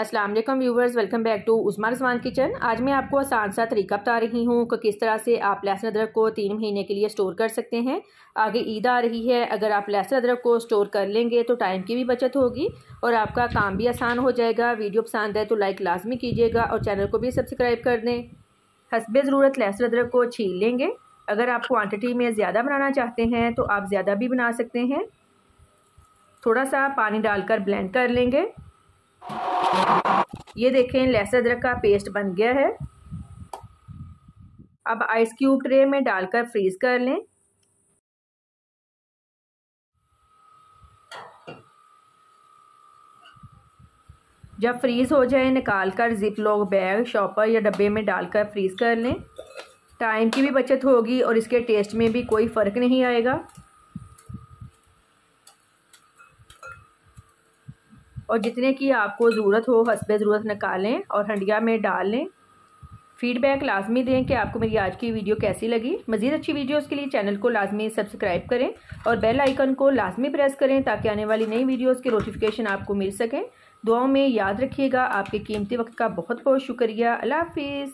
वालेकुम viewers, welcome back to Usma Rizwan kitchen. आज मैं आपको आसान सा तरीका बता रही हूँ कि किस तरह से आप लहसुन अदरक को तीन महीने के लिए स्टोर कर सकते हैं। आगे ईद आ रही है, अगर आप लहसुन अदरक को स्टोर कर लेंगे तो टाइम की भी बचत होगी और आपका काम भी आसान हो जाएगा। वीडियो पसंद है तो लाइक लाजमी कीजिएगा और चैनल को भी सब्सक्राइब कर दें। हसब ज़रूरत लहसुन अदरक को छील लेंगे। अगर आप क्वान्टिटी में ज़्यादा बनाना चाहते हैं तो आप ज़्यादा भी बना सकते हैं। थोड़ा सा पानी डालकर ब्लेंड कर लेंगे। ये देखें, लहसुन अदरक का पेस्ट बन गया है। अब आइस क्यूब ट्रे में डालकर फ्रीज़ कर लें। जब फ्रीज़ हो जाए निकाल कर जिप लॉग बैग शॉपर या डब्बे में डालकर फ्रीज़ कर लें। टाइम की भी बचत होगी और इसके टेस्ट में भी कोई फ़र्क नहीं आएगा। और जितने की आपको ज़रूरत हो हसब ज़रूरत निकालें और हंडिया में डाल। लें फीडबैक लाजमी दें कि आपको मेरी आज की वीडियो कैसी लगी। मज़ीद अच्छी वीडियोस के लिए चैनल को लाजमी सब्सक्राइब करें और बेल आइकन को लाजमी प्रेस करें ताकि आने वाली नई वीडियोस के नोटिफिकेशन आपको मिल सकें। दुआओं में याद रखिएगा। आपके कीमती वक्त का बहुत बहुत शुक्रिया। अल्लाह हाफिज़।